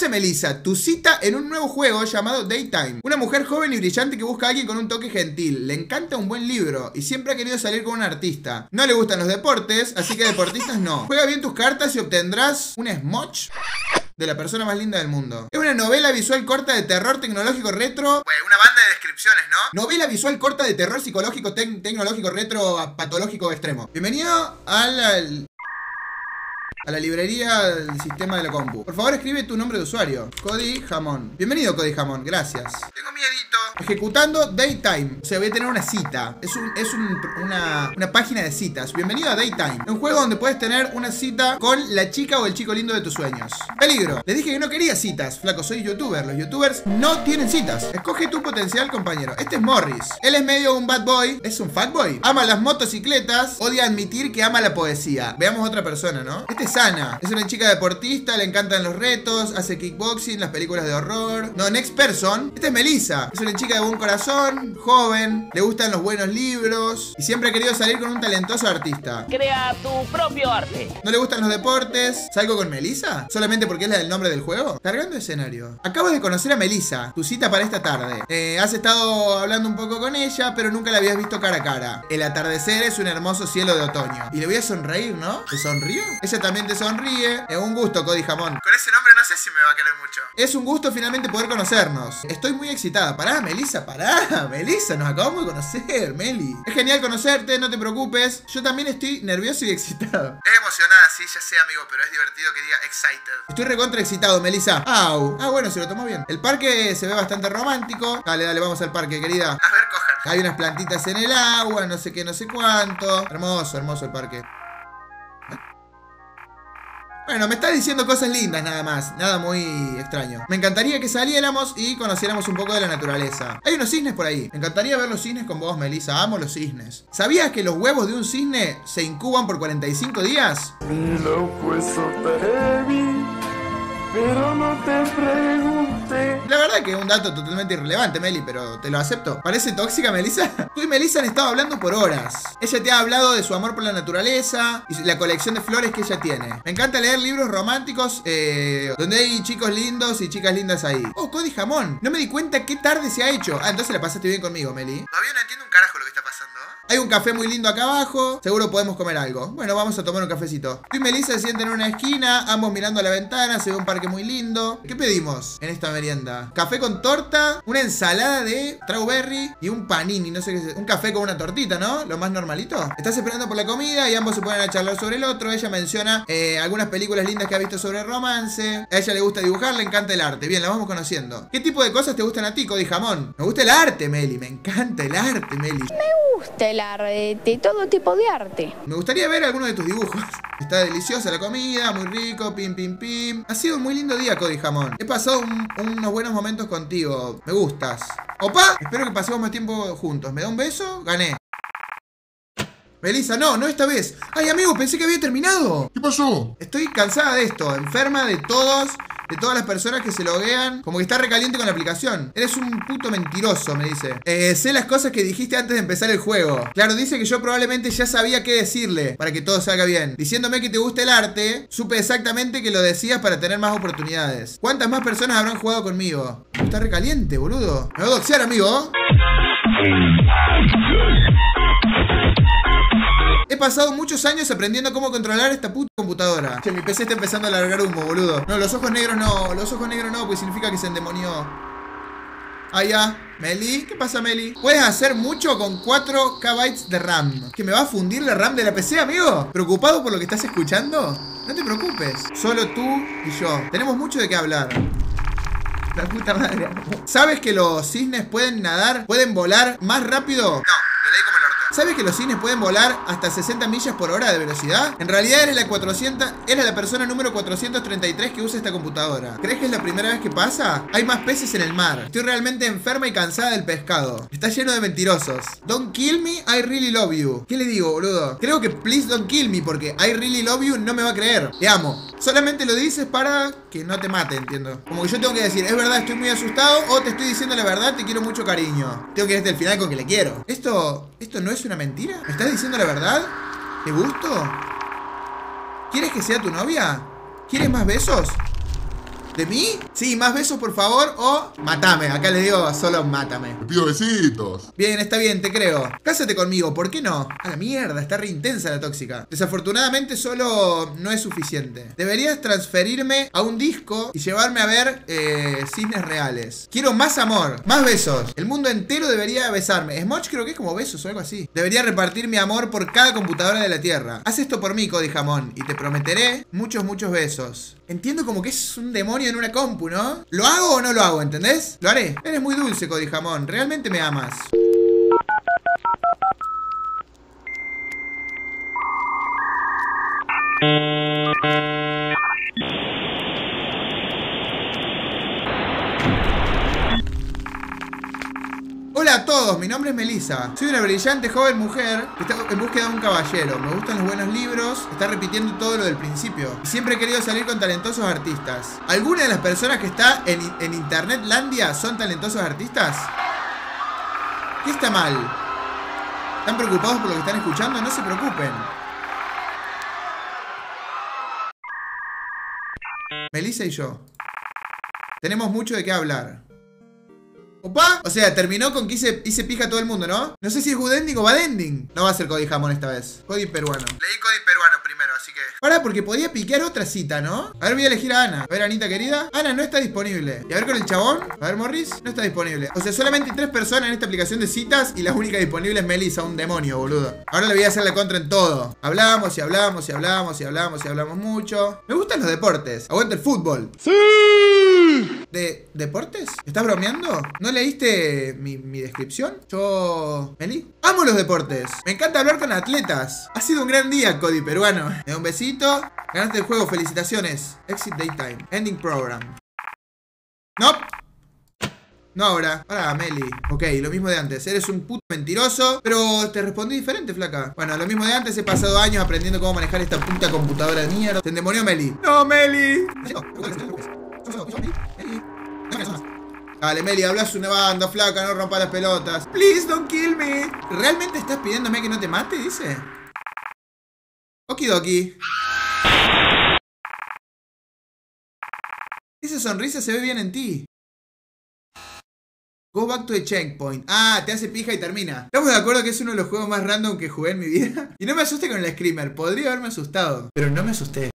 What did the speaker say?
Conoce Melissa, tu cita en un nuevo juego llamado Daytime. Una mujer joven y brillante que busca a alguien con un toque gentil. Le encanta un buen libro y siempre ha querido salir con un artista. No le gustan los deportes, así que deportistas no. Juega bien tus cartas y obtendrás un smotch de la persona más linda del mundo. Es una novela visual corta de terror tecnológico retro. Bueno, una banda de descripciones, ¿no? Novela visual corta de terror psicológico, tec- tecnológico retro, patológico extremo. Bienvenido al- a la librería del sistema de la compu. Por favor, escribe tu nombre de usuario. Cody Jamón. Bienvenido, Cody Jamón. Gracias. Tengo miedito. Ejecutando Daytime. O sea, voy a tener una cita. Es, un, es un- una, una página de citas. Bienvenido a Daytime. Un juego donde puedes tener una cita con la chica o el chico lindo de tus sueños. Peligro. Les dije que no quería citas. Flaco, soy youtuber. Los youtubers no tienen citas. Escoge tu potencial compañero. Este es Morris. Él es medio un bad boy. Es un fat boy. Ama las motocicletas. Odia admitir que ama la poesía. Veamos otra persona, ¿no? Este es Ana. Es una chica deportista. Le encantan los retos. Hace kickboxing, las películas de horror. No, next person. Esta es Melissa. Es una chica de buen corazón. Joven. Le gustan los buenos libros. Y siempre ha querido salir con un talentoso artista. Crea tu propio arte. ¿No le gustan los deportes? ¿Salgo con Melissa? ¿Solamente porque es la del nombre del juego? Cargando escenario. Acabas de conocer a Melissa, tu cita para esta tarde. Eh, has estado hablando un poco con ella, pero nunca la habías visto cara a cara. El atardecer es un hermoso cielo de otoño. Y le voy a sonreír, ¿no? ¿Te sonrío? Ella también sonríe. Es un gusto, Cody Jamón. Con ese nombre no sé si me va a querer mucho. Es un gusto finalmente poder conocernos. Estoy muy excitada. Pará, Melissa, pará. Melissa, nos acabamos de conocer, Meli. Es genial conocerte, no te preocupes. Yo también estoy nervioso y excitado. Es emocionada, sí, ya sé, amigo, pero es divertido que diga excited. Estoy recontra excitado, Melissa. Au. Ah, bueno, se lo tomó bien. El parque se ve bastante romántico. Dale, dale, vamos al parque, querida. A ver, cojan. Hay unas plantitas en el agua, no sé qué, no sé cuánto. Hermoso, hermoso el parque. Bueno, me está diciendo cosas lindas nada más, nada muy extraño. Me encantaría que saliéramos y conociéramos un poco de la naturaleza. Hay unos cisnes por ahí. Me encantaría ver los cisnes con vos, Melissa. Amo los cisnes. ¿Sabías que los huevos de un cisne se incuban por 45 días? Mi loco pero no te La verdad que es un dato totalmente irrelevante, Meli, pero te lo acepto. ¿Parece tóxica, Melissa? Tú y Melissa han estado hablando por horas. Ella te ha hablado de su amor por la naturaleza y la colección de flores que ella tiene. Me encanta leer libros románticos eh, donde hay chicos lindos y chicas lindas ahí. Oh, Cody Jamón. No me di cuenta qué tarde se ha hecho. Ah, entonces la pasaste bien conmigo, Meli. Todavía no Hay un café muy lindo acá abajo. Seguro podemos comer algo. Bueno, vamos a tomar un cafecito. Tú y Melissa se sienten en una esquina, ambos mirando a la ventana. Se ve un parque muy lindo. ¿Qué pedimos en esta merienda? Café con torta, una ensalada de strawberry y un panini. No sé qué es. Un café con una tortita, ¿no? Lo más normalito. Estás esperando por la comida y ambos se ponen a charlar sobre el otro. Ella menciona eh, algunas películas lindas que ha visto sobre romance. A ella le gusta dibujar, le encanta el arte. Bien, la vamos conociendo. ¿Qué tipo de cosas te gustan a ti, Cody Jamón? Me gusta el arte, Meli. Me encanta el arte, Meli. Gusta el arte, todo tipo de arte. Me gustaría ver algunos de tus dibujos. Está deliciosa la comida, muy rico, pim, pim, pim. Ha sido un muy lindo día, Cody Jamón. He pasado un- unos buenos momentos contigo. Me gustas. Opa, espero que pasemos más tiempo juntos. ¿Me da un beso? Gané. Melissa, no, no esta vez. Ay, amigo, pensé que había terminado. ¿Qué pasó? Estoy cansada de esto, enferma de todos, de todas las personas que se loguean. Como que está recaliente con la aplicación. Eres un puto mentiroso, me dice. Eh, sé las cosas que dijiste antes de empezar el juego. Claro, dice que yo probablemente ya sabía qué decirle para que todo salga bien. Diciéndome que te gusta el arte, supe exactamente que lo decías para tener más oportunidades. ¿Cuántas más personas habrán jugado conmigo? Está recaliente, boludo. Me va a doxear, amigo. He pasado muchos años aprendiendo cómo controlar esta puta computadora. Che, mi PC está empezando a largar humo, boludo. No, los ojos negros no, los ojos negros no, pues significa que se endemonió. Ah, ya. Meli, ¿qué pasa, Meli? Puedes hacer mucho con 4 KB de RAM. ¿Que me va a fundir la RAM de la PC, amigo? ¿Preocupado por lo que estás escuchando? No te preocupes. Solo tú y yo. Tenemos mucho de qué hablar. La puta madre. ¿Sabes que los cisnes pueden nadar, pueden volar más rápido? No, lo leí como el orto. ¿Sabes que los cisnes pueden volar hasta 60 millas por hora de velocidad? En realidad eres la 400, eres la persona número 433 que usa esta computadora. ¿Crees que es la primera vez que pasa? Hay más peces en el mar. Estoy realmente enferma y cansada del pescado. Está lleno de mentirosos. Don't kill me, I really love you. ¿Qué le digo, boludo? Creo que please don't kill me porque I really love you no me va a creer. Te amo. Solamente lo dices para que no te mate, entiendo. Como que yo tengo que decir, es verdad, estoy muy asustado o te estoy diciendo la verdad, te quiero mucho cariño. Tengo que ir hasta el final con que le quiero. Esto, esto no es una mentira. ¿Me estás diciendo la verdad? ¿Te gusto? ¿Quieres que sea tu novia? ¿Quieres más besos? ¿De mí? Sí, más besos por favor o matame. Acá le digo solo mátame. Te pido besitos. Bien, está bien, te creo. Cásate conmigo, ¿por qué no? A la mierda, está re intensa la tóxica. Desafortunadamente solo no es suficiente. Deberías transferirme a un disco y llevarme a ver eh, cisnes reales. Quiero más amor, más besos. El mundo entero debería besarme. Smoch creo que es como besos o algo así. Debería repartir mi amor por cada computadora de la Tierra. Haz esto por mí, Cody Jamón, y te prometeré muchos, muchos besos. Entiendo como que es un demonio en una compu, ¿no? ¿Lo hago o no lo hago? ¿Entendés? Lo haré. Eres muy dulce, Cody Jamón. Realmente me amas. Hola a todos, mi nombre es Melissa. Soy una brillante joven mujer que está en búsqueda de un caballero. Me gustan los buenos libros, está repitiendo todo lo del principio. Siempre he querido salir con talentosos artistas. ¿Alguna de las personas que está en, en Internetlandia son talentosos artistas? ¿Qué está mal? ¿Están preocupados por lo que están escuchando? No se preocupen. Melissa y yo. Tenemos mucho de qué hablar. ¿Opa? O sea, terminó con que hice, hice pija a todo el mundo, ¿no? No sé si es good ending o bad ending. No va a ser Cody Jamón esta vez. Cody peruano. Leí Cody peruano primero, así que. Ahora, porque podía piquear otra cita, ¿no? A ver, voy a elegir a Ana. A ver, Anita querida. Ana no está disponible. Y a ver con el chabón. A ver, Morris. No está disponible. O sea, solamente hay tres personas en esta aplicación de citas y la única disponible es Melissa, un demonio, boludo. Ahora le voy a hacer la contra en todo. Hablamos y hablamos y hablamos y hablamos y hablamos mucho. Me gustan los deportes. Aguanta el fútbol. ¡Sí! ¿De deportes? ¿Estás bromeando? ¿No leíste mi, mi descripción? Yo... ¿Meli? Amo los deportes. Me encanta hablar con atletas. Ha sido un gran día, Cody peruano. Un besito. Ganaste el juego, felicitaciones. Exit Daytime. Ending Program. No. No ahora. Ahora, Meli. Ok, lo mismo de antes. Eres un puto mentiroso. Pero te respondí diferente, flaca. Bueno, lo mismo de antes. He pasado años aprendiendo cómo manejar esta puta computadora de mierda. Se endemonió Meli. No, Meli. Dale, Meli, hablas una banda, flaca, no rompa las pelotas. Please don't kill me. ¿Realmente estás pidiéndome que no te mate? Dice. Okidoki. Esa sonrisa se ve bien en ti. Go back to the checkpoint. Ah, te hace pija y termina. Estamos de acuerdo que es uno de los juegos más random que jugué en mi vida. Y no me asuste con el screamer. Podría haberme asustado. Pero no me asusté.